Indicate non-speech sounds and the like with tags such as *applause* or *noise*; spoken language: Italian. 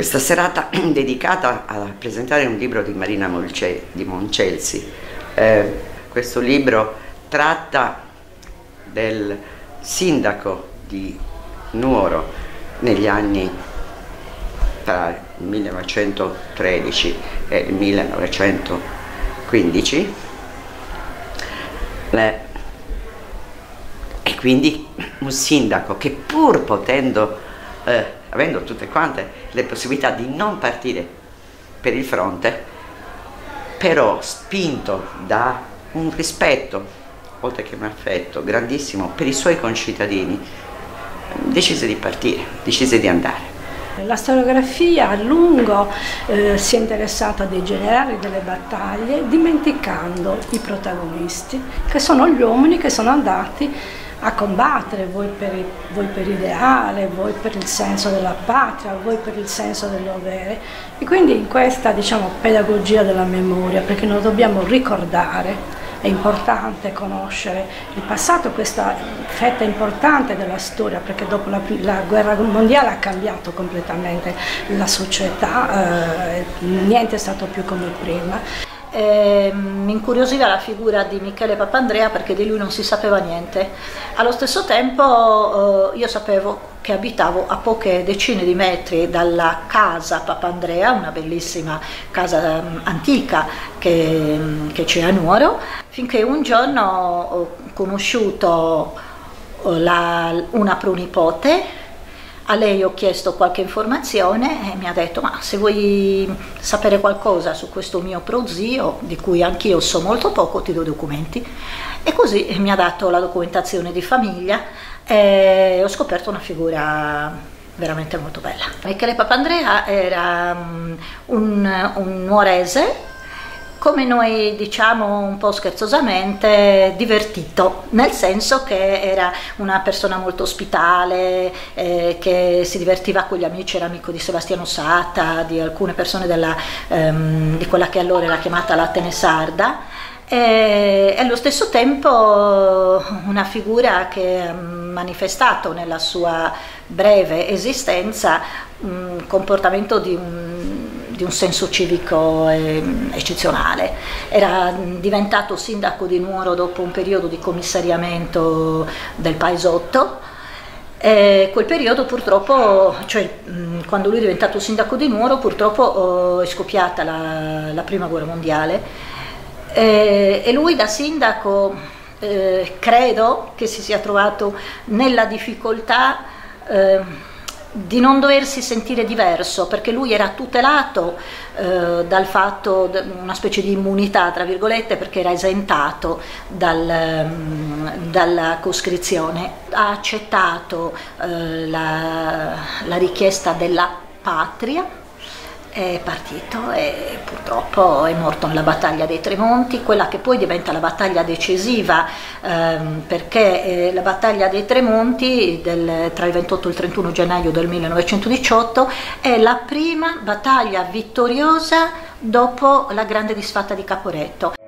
questa serata *clears throat* dedicata a presentare un libro di Marina Molce, di Moncelsi. Eh, questo libro tratta del sindaco di Nuoro negli anni tra il 1913 e il 1915 Le, e quindi un sindaco che pur potendo, eh, avendo tutte quante le possibilità di non partire per il fronte, però spinto da un rispetto, oltre che un affetto grandissimo per i suoi concittadini, decise di partire, decise di andare. La storiografia a lungo eh, si è interessata dei generali delle battaglie dimenticando i protagonisti, che sono gli uomini che sono andati a combattere, voi per, voi per ideale, voi per il senso della patria, voi per il senso del dovere. E quindi in questa diciamo, pedagogia della memoria, perché noi dobbiamo ricordare, è importante conoscere il passato, questa fetta importante della storia, perché dopo la, la guerra mondiale ha cambiato completamente la società, eh, niente è stato più come prima eh, mi incuriosiva la figura di Michele Papandrea perché di lui non si sapeva niente. Allo stesso tempo eh, io sapevo che abitavo a poche decine di metri dalla casa Papandrea, una bellissima casa um, antica che, mm, che c'è a Nuoro, finché un giorno ho conosciuto eh, la, una pronipote a lei ho chiesto qualche informazione e mi ha detto ma se vuoi sapere qualcosa su questo mio prozio, di cui anch'io so molto poco, ti do documenti. E così mi ha dato la documentazione di famiglia e ho scoperto una figura veramente molto bella. Michele Papandrea era um, un, un nuorese come noi diciamo un po' scherzosamente, divertito, nel senso che era una persona molto ospitale, eh, che si divertiva con gli amici, era amico di Sebastiano Sata, di alcune persone della, ehm, di quella che allora era chiamata la Tenesarda e allo stesso tempo una figura che ha manifestato nella sua breve esistenza un comportamento di un di un senso civico eh, eccezionale. Era diventato sindaco di Nuoro dopo un periodo di commissariamento del paesotto. E quel periodo purtroppo, cioè quando lui è diventato sindaco di Nuoro, purtroppo oh, è scoppiata la, la prima guerra mondiale e, e lui da sindaco eh, credo che si sia trovato nella difficoltà eh, di non doversi sentire diverso perché lui era tutelato eh, dal fatto, una specie di immunità tra virgolette perché era esentato dal, um, dalla coscrizione. Ha accettato eh, la, la richiesta della patria è partito e purtroppo è morto nella battaglia dei Tremonti, quella che poi diventa la battaglia decisiva ehm, perché eh, la battaglia dei Tremonti del, tra il 28 e il 31 gennaio del 1918 è la prima battaglia vittoriosa dopo la grande disfatta di Caporetto.